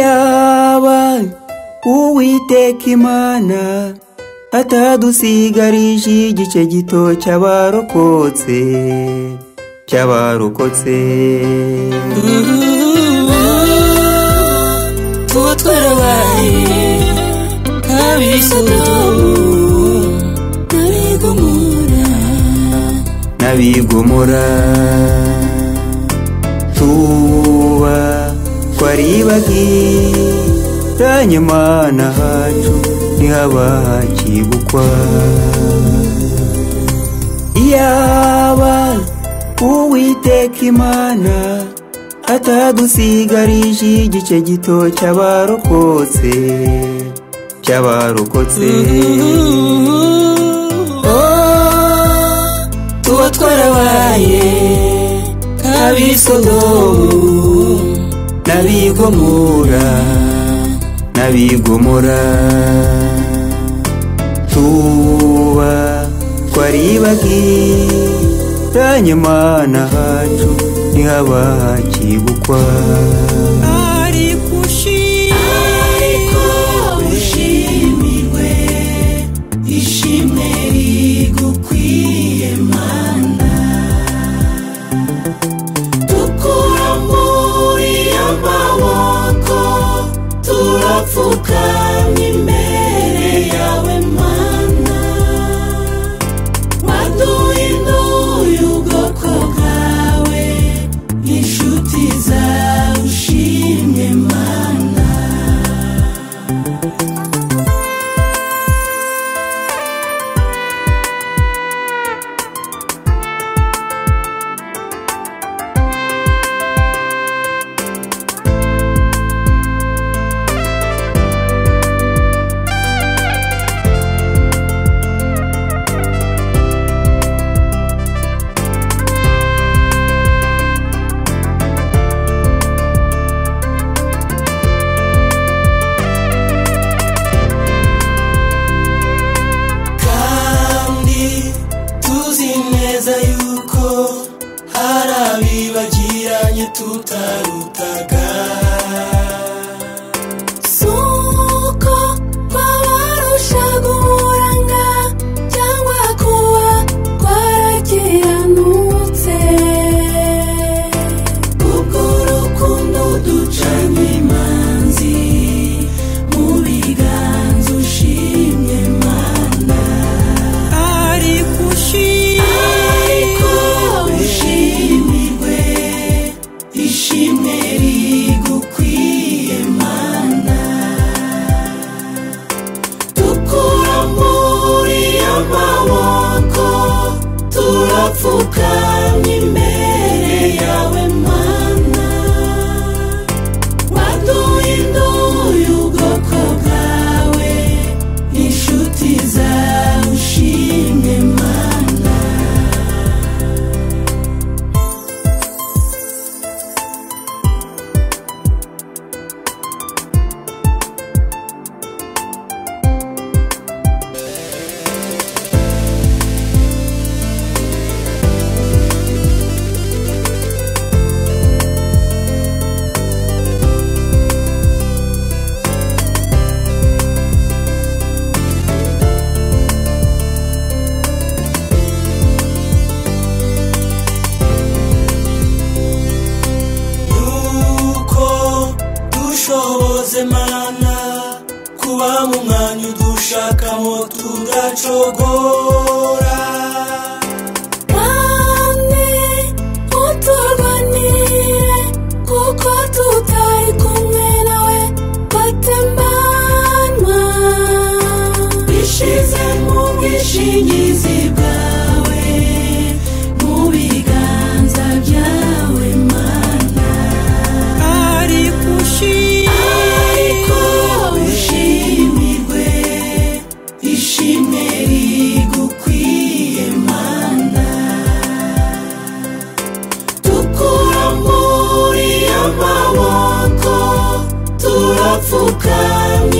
yaba uwiteka imana atadusigarije igice gito cy'abarokotse cy'abarokotse tuba twarabaye n'abigomora n'abigomora twaribagiranye mana hacu ntihabakibukwa iyaba uwiteka imana atadusigarije igice gito cy'abarokotse cy'abarokotse tuba oh, twarabaye kabiri bigomora n'abigomora tuba twaribagi ranyamana hacu ntihabakibukwa пауками. tout semana kuba mu mwanya udushakamo tugacogora bamwe uturwanire kuko tutari kumwe nawe batembanwa bishize mu bwishingizi Fukami